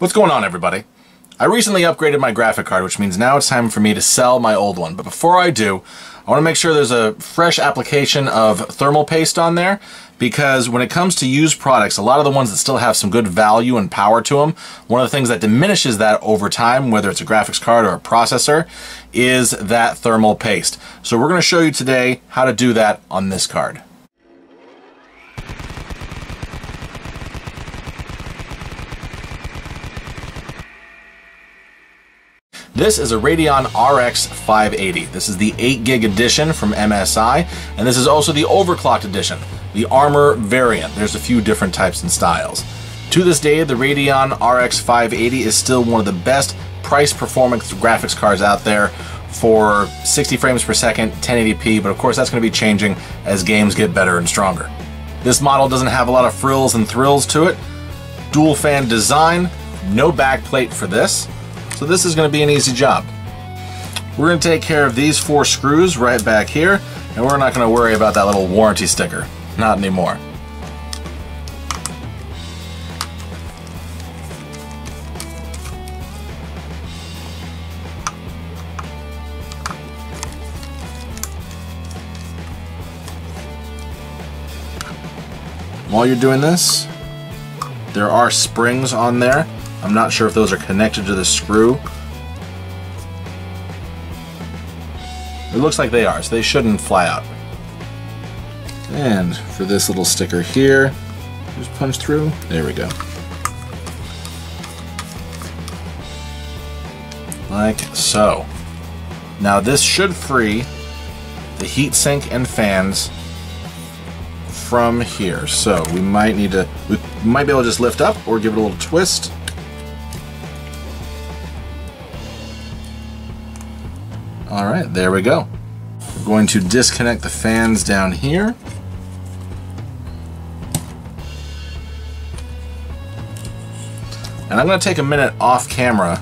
What's going on everybody? I recently upgraded my graphic card, which means now it's time for me to sell my old one. But before I do, I want to make sure there's a fresh application of thermal paste on there because when it comes to used products, a lot of the ones that still have some good value and power to them, one of the things that diminishes that over time, whether it's a graphics card or a processor, is that thermal paste. So we're going to show you today how to do that on this card. This is a Radeon RX 580. This is the 8 gig edition from MSI, and this is also the overclocked edition, the Armor variant. There's a few different types and styles. To this day, the Radeon RX 580 is still one of the best price performance graphics cards out there for 60 frames per second, 1080p, but of course that's going to be changing as games get better and stronger. This model doesn't have a lot of frills and thrills to it. Dual fan design, no backplate for this. So this is going to be an easy job. We're going to take care of these four screws right back here, and we're not going to worry about that little warranty sticker. Not anymore. While you're doing this, there are springs on there I'm not sure if those are connected to the screw. It looks like they are, so they shouldn't fly out. And for this little sticker here, just punch through. There we go. Like so. Now this should free the heatsink and fans from here. So we might need to, we might be able to just lift up or give it a little twist. All right, there we go. We're going to disconnect the fans down here. And I'm going to take a minute off camera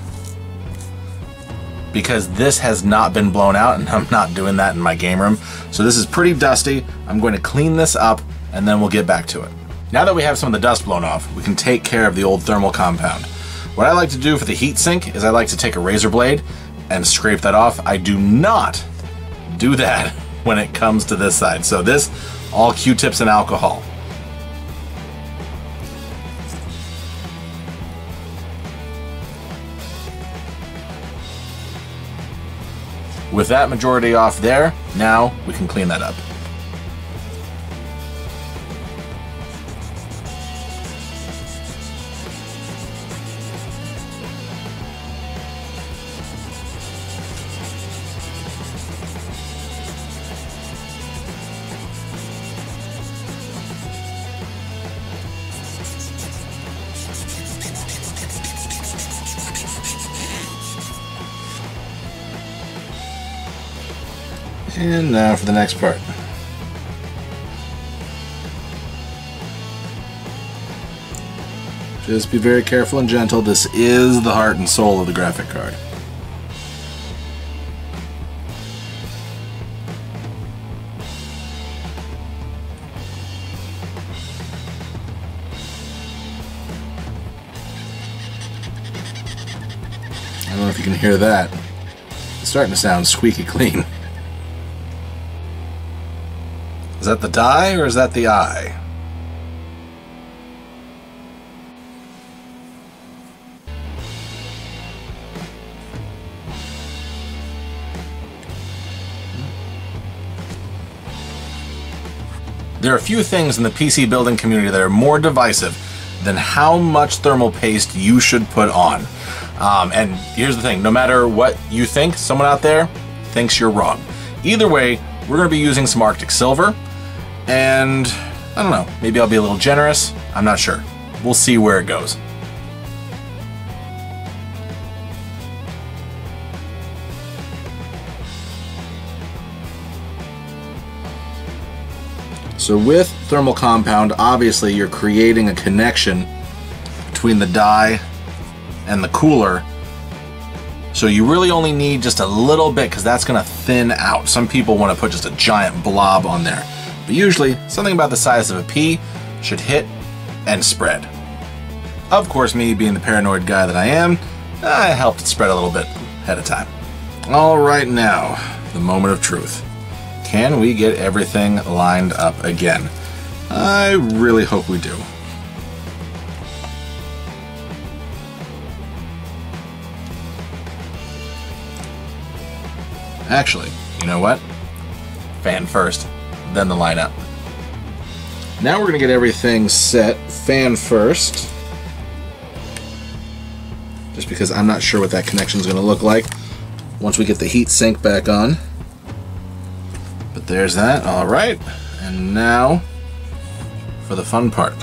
because this has not been blown out and I'm not doing that in my game room. So this is pretty dusty. I'm going to clean this up and then we'll get back to it. Now that we have some of the dust blown off, we can take care of the old thermal compound. What I like to do for the heatsink is I like to take a razor blade and scrape that off. I do not do that when it comes to this side. So this, all Q-tips and alcohol. With that majority off there, now we can clean that up. And now for the next part. Just be very careful and gentle. This is the heart and soul of the graphic card. I don't know if you can hear that. It's starting to sound squeaky clean. Is that the die or is that the eye? There are a few things in the PC building community that are more divisive than how much thermal paste you should put on. Um, and here's the thing, no matter what you think, someone out there thinks you're wrong. Either way, we're going to be using some Arctic Silver. And I don't know, maybe I'll be a little generous. I'm not sure. We'll see where it goes. So with thermal compound, obviously you're creating a connection between the die and the cooler. So you really only need just a little bit because that's going to thin out. Some people want to put just a giant blob on there but usually something about the size of a pea should hit and spread. Of course, me being the paranoid guy that I am, I helped it spread a little bit ahead of time. All right, now, the moment of truth. Can we get everything lined up again? I really hope we do. Actually, you know what? Fan first, then the lineup. Now we're going to get everything set fan first. Just because I'm not sure what that connection is going to look like once we get the heat sink back on. But there's that, all right. And now for the fun part.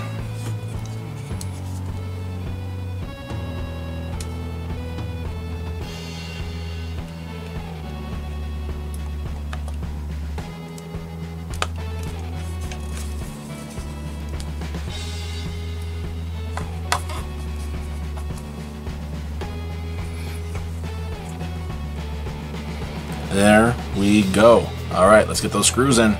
There we go. All right, let's get those screws in.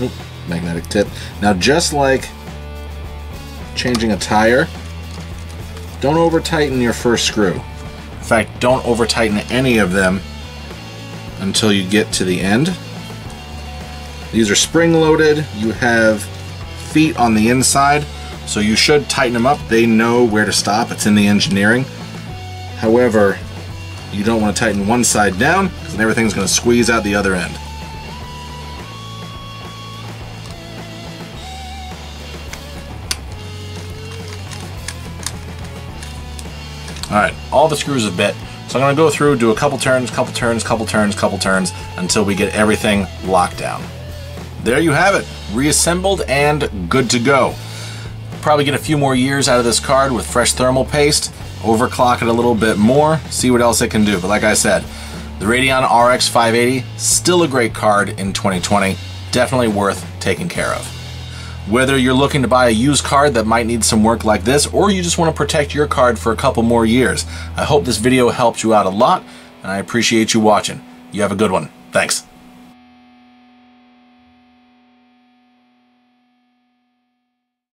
Oop, magnetic tip. Now, just like changing a tire, don't over tighten your first screw. In fact, don't over tighten any of them until you get to the end. These are spring loaded. You have feet on the inside so you should tighten them up. They know where to stop. It's in the engineering. However, you don't want to tighten one side down because then everything's going to squeeze out the other end. Alright, all the screws have bit. So I'm going to go through, do a couple turns, couple turns, couple turns, couple turns, until we get everything locked down. There you have it, reassembled and good to go. Probably get a few more years out of this card with fresh thermal paste, overclock it a little bit more, see what else it can do. But like I said, the Radeon RX 580, still a great card in 2020, definitely worth taking care of. Whether you're looking to buy a used card that might need some work like this, or you just want to protect your card for a couple more years, I hope this video helped you out a lot, and I appreciate you watching. You have a good one. Thanks.